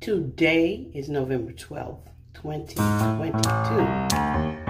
Today is November 12th, 2022.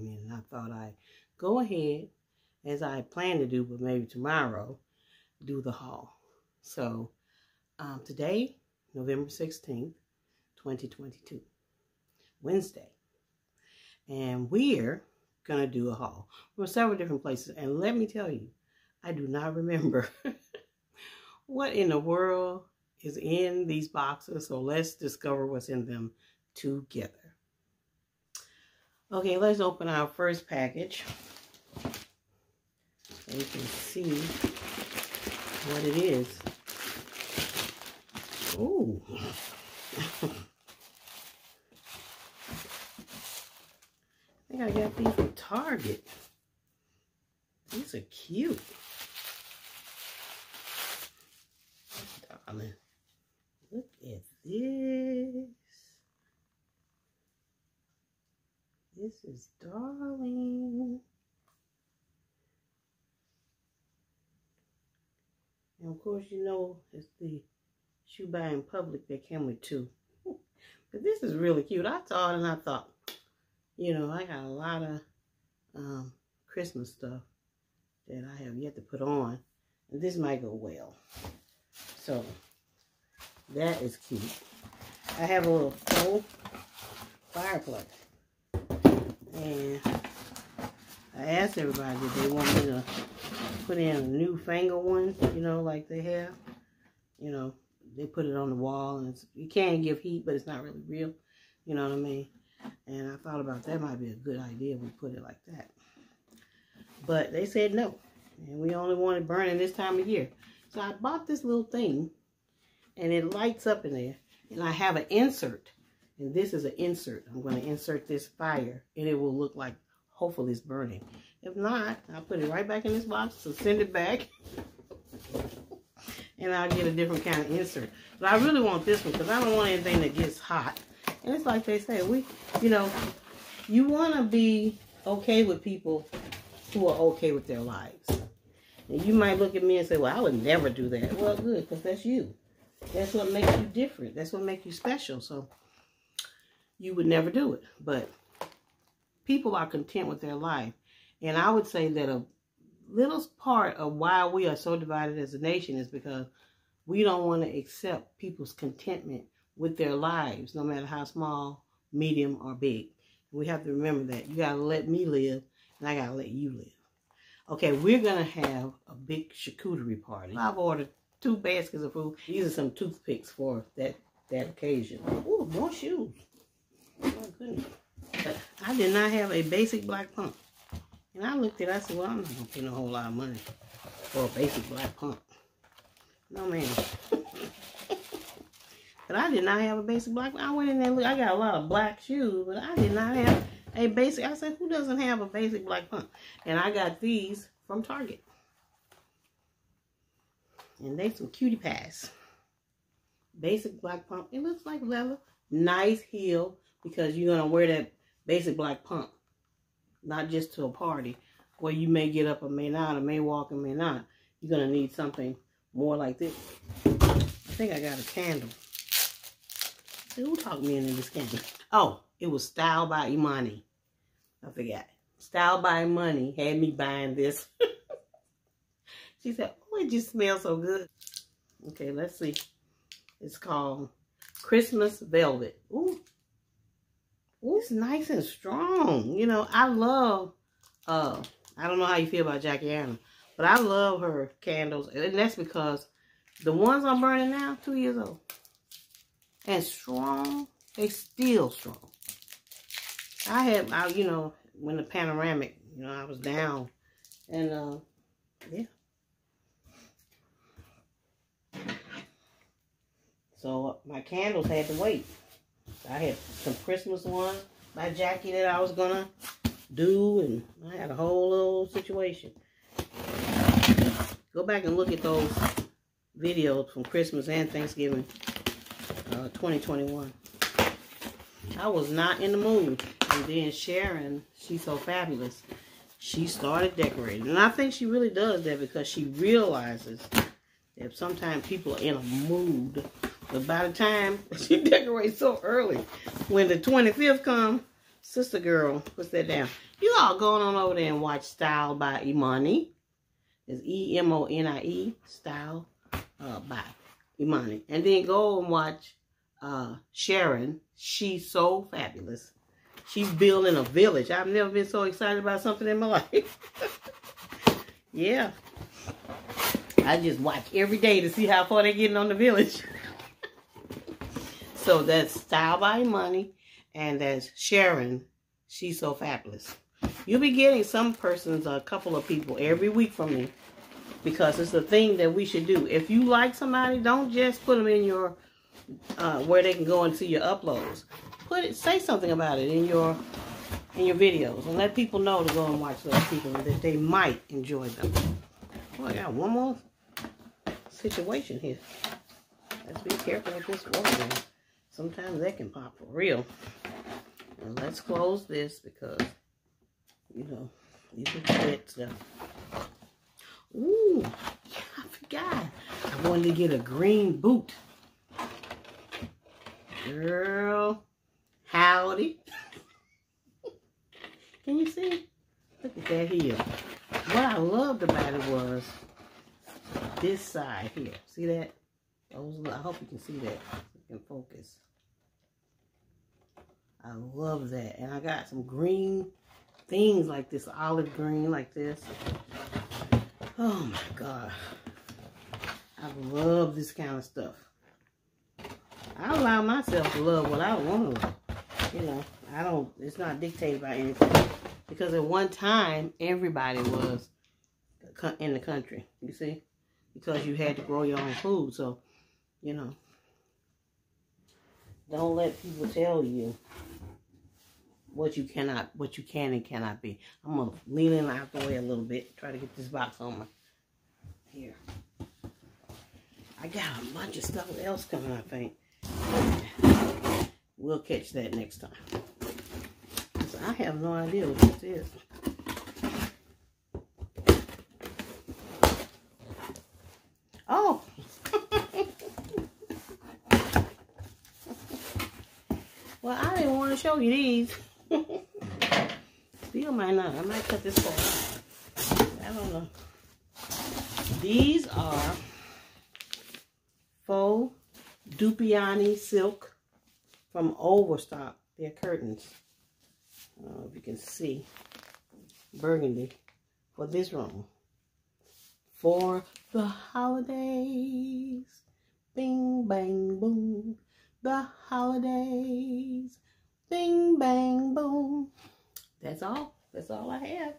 Came in. And I thought I'd go ahead, as I plan to do, but maybe tomorrow, do the haul. So um, today, November 16th, 2022, Wednesday. And we're going to do a haul from several different places. And let me tell you, I do not remember what in the world is in these boxes. So let's discover what's in them together. Okay, let's open our first package. So you can see what it is. Ooh. I think I got these from Target. These are cute. Darling. Look at this. This is darling. And of course, you know, it's the shoe buy in public that came with two. but this is really cute. I saw it and I thought, you know, I got a lot of um, Christmas stuff that I have yet to put on. And this might go well. So, that is cute. I have a little full fireplace. And I asked everybody if they want me to put in a new newfangled one, you know, like they have. You know, they put it on the wall and it's, you can give heat, but it's not really real. You know what I mean? And I thought about that might be a good idea if we put it like that. But they said no. And we only want it burning this time of year. So I bought this little thing and it lights up in there. And I have an insert. And this is an insert. I'm going to insert this fire and it will look like hopefully it's burning. If not, I'll put it right back in this box. So send it back. and I'll get a different kind of insert. But I really want this one because I don't want anything that gets hot. And it's like they say, we, you know, you want to be okay with people who are okay with their lives. And you might look at me and say, well, I would never do that. Well, good, because that's you. That's what makes you different. That's what makes you special. So you would never do it. But people are content with their life. And I would say that a little part of why we are so divided as a nation is because we don't want to accept people's contentment with their lives, no matter how small, medium, or big. We have to remember that. You got to let me live, and I got to let you live. Okay, we're going to have a big charcuterie party. I've ordered two baskets of food. These are some toothpicks for that, that occasion. Ooh, more shoes. Oh, goodness. I did not have a basic black pump. And I looked at it, I said, well, I'm not going to pay no whole lot of money for a basic black pump. No, man. But I did not have a basic black. I went in there. Look, I got a lot of black shoes, but I did not have a basic. I said, who doesn't have a basic black pump? And I got these from Target. And they some cutie pies. Basic black pump. It looks like leather. Nice heel because you're going to wear that basic black pump. Not just to a party where you may get up or may not, or may walk and may not. You're going to need something more like this. I think I got a candle. Who talked me into this candle? Oh, it was Style by Emonie. I forgot. Style by Emonie had me buying this. she said, oh, it just smells so good. Okay, let's see. It's called Christmas Velvet. Ooh. Ooh, it's nice and strong. You know, I love, uh, I don't know how you feel about Jackie Anna, but I love her candles. And that's because the ones I'm burning now, two years old and strong. They still strong. I had, I, you know, when the panoramic, you know, I was down. And, uh, yeah. So uh, my candles had to wait. I had some Christmas ones by Jackie that I was to do. And I had a whole little situation. Go back and look at those videos from Christmas and Thanksgiving uh, 2021. I was not in the mood. And then Sharon, she's so fabulous. She started decorating. And I think she really does that because she realizes that sometimes people are in a mood But by the time she decorates so early, when the 25th come, sister girl, puts that down. You all going on over there and watch Style by Emonie. It's E-M-O-N-I-E, Style uh, by Emonie. And then go and watch uh, Sharon. She's so fabulous. She's building a village. I've never been so excited about something in my life. yeah. I just watch every day to see how far they're getting on the village. so that's Style by Emonie, and that's Sharon. She's so fabulous. You'll be getting some persons, a couple of people every week from me because it's the thing that we should do. If you like somebody, don't just put them in your uh, where they can go and see your uploads. Put it, say something about it in your in your videos, and let people know to go and watch those people that they might enjoy them. Oh, I got one more situation here. Let's be careful with this water. Sometimes that can pop for real. And let's close this because, you know, you can dead stuff. Ooh, I forgot. I wanted to get a green boot. Girl, howdy. Can you see? Look at that heel. What I loved about it was this side here. See that? I hope you can see that. You can focus. I love that. And I got some green things like this, olive green like this. Oh my God. I love this kind of stuff. I allow myself to love what I want to. You know, I don't, it's not dictated by anything. Because at one time, everybody was in the country. You see? because you had to grow your own food. So, you know, don't let people tell you what you cannot, what you can and cannot be. I'm gonna lean in out the way a little bit, try to get this box on my here. I got a bunch of stuff else coming, I think. We'll catch that next time. So I have no idea what this is. Oh! well, I didn't want to show you these. Still might not. I might cut this part. I don't know. These are faux Dupioni silk from Overstock. They're curtains. I don't know if you can see. Burgundy for this room. For the holidays. Bing, bang, boom. The holidays. Bing, bang, boom. That's all. That's all I have.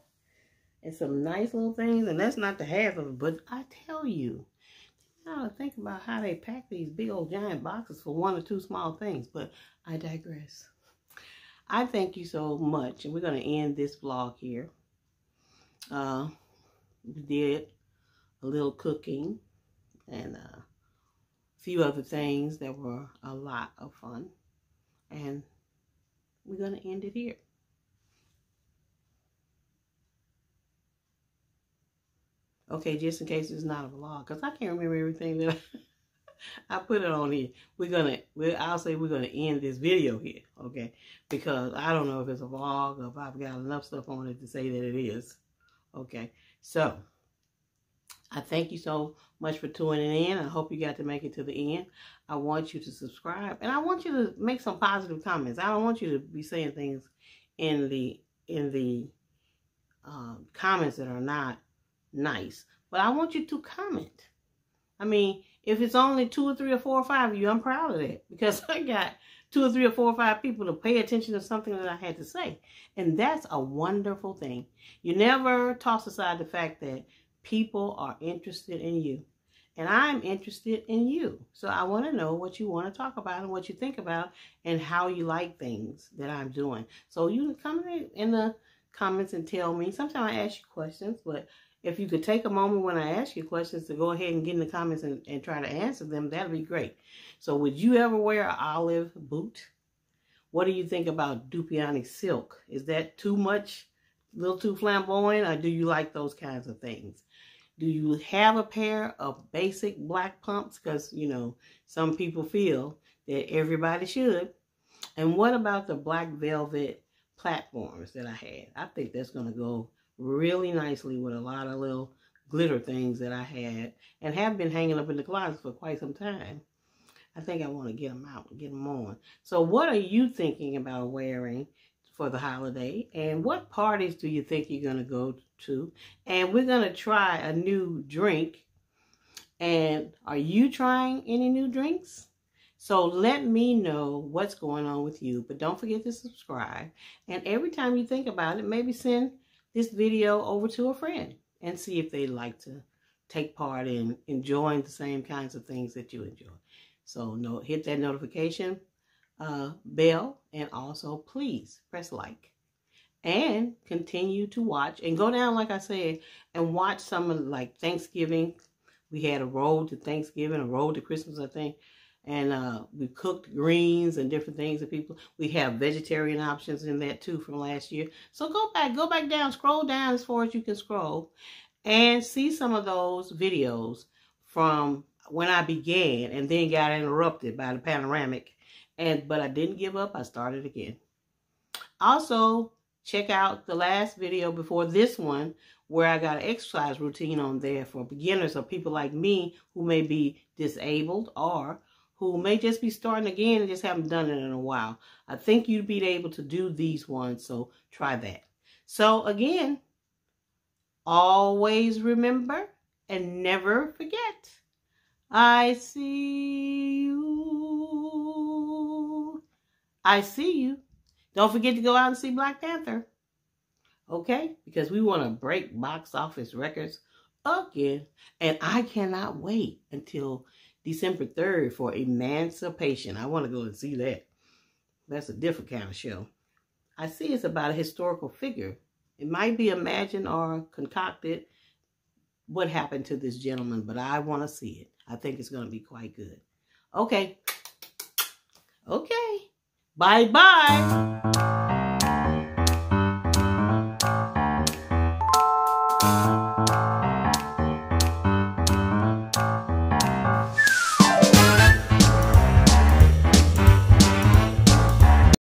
And some nice little things. And that's not the half of it. But I tell you, gotta think about how they pack these big old giant boxes for one or two small things. But I digress. I thank you so much. And we're going to end this vlog here. Uh, we did a little cooking and a few other things that were a lot of fun. And we're going to end it here. Okay, just in case it's not a vlog, because I can't remember everything that I, put it on here. We're gonna, we I'll say we're gonna end this video here, okay? Because I don't know if it's a vlog or if I've got enough stuff on it to say that it is, okay? So, I thank you so much for tuning in. I hope you got to make it to the end. I want you to subscribe and I want you to make some positive comments. I don't want you to be saying things in the in the um, comments that are not nice, but I want you to comment. I mean, if it's only two or three or four or five of you, I'm proud of that because I got two or three or four or five people to pay attention to something that I had to say. And that's a wonderful thing. You never toss aside the fact that people are interested in you. And I'm interested in you. So I want to know what you want to talk about and what you think about and how you like things that I'm doing. So you can come in the comments and tell me. Sometimes I ask you questions, but if you could take a moment when I ask you questions to go ahead and get in the comments and, and try to answer them, that'd be great. So would you ever wear an olive boot? What do you think about Dupioni silk? Is that too much, a little too flamboyant, or do you like those kinds of things? Do you have a pair of basic black pumps? Because, you know, some people feel that everybody should. And what about the black velvet platforms that I had? I think that's going to go really nicely with a lot of little glitter things that I had and have been hanging up in the closet for quite some time. I think I want to get them out and get them on. So what are you thinking about wearing for the holiday? And what parties do you think you're going to go to? And we're going to try a new drink. And are you trying any new drinks? So let me know what's going on with you. But don't forget to subscribe. And every time you think about it, maybe send this video over to a friend and see if they'd like to take part in enjoying the same kinds of things that you enjoy. So no, hit that notification uh, bell and also please press like and continue to watch and go down like I said and watch some of like Thanksgiving. We had a road to Thanksgiving, a road to Christmas, I think. And uh, we cooked greens and different things that people, we have vegetarian options in that too from last year. So go back, go back down, scroll down as far as you can scroll and see some of those videos from when I began and then got interrupted by the panoramic. And but I didn't give up. I started again. Also, check out the last video before this one where I got an exercise routine on there for beginners or people like me who may be disabled or who may just be starting again and just haven't done it in a while. I think you'd be able to do these ones, so try that. So again, always remember and never forget. I see you. I see you. Don't forget to go out and see Black Panther. Okay? Because we want to break box office records again. And I cannot wait until December 3rd for Emancipation. I want to go and see that. That's a different kind of show. I see it's about a historical figure. It might be imagined or concocted what happened to this gentleman, but I want to see it. I think it's going to be quite good. Okay. Okay. Bye-bye.